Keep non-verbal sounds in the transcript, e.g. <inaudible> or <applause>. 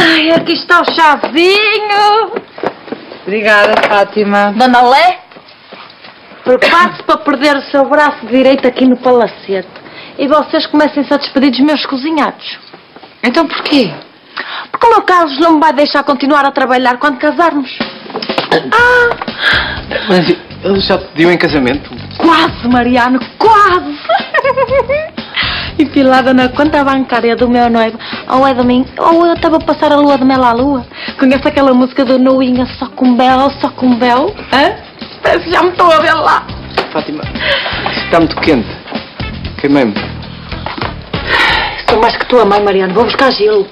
Ai, aqui está o chazinho. Obrigada, Fátima. Dona Lé, prepare-se para perder o seu braço direito aqui no palacete. E vocês comecem-se a despedir dos meus cozinhados. Então porquê? Porque o meu Carlos não me vai deixar continuar a trabalhar quando casarmos. Mas ele já te pediu em casamento? Quase, Mariano, quase! <laughs> Enfilada na conta bancária do meu noivo. Ou é de mim, ou eu estava a passar a lua de mel à lua. Conhece aquela música do Noinha Só com Bel, Só com Bel? Hã? Parece que já me estou a ver lá. Fátima, está muito quente. Queimei-me. Sou mais que tua mãe, Mariano. Vou buscar gelo.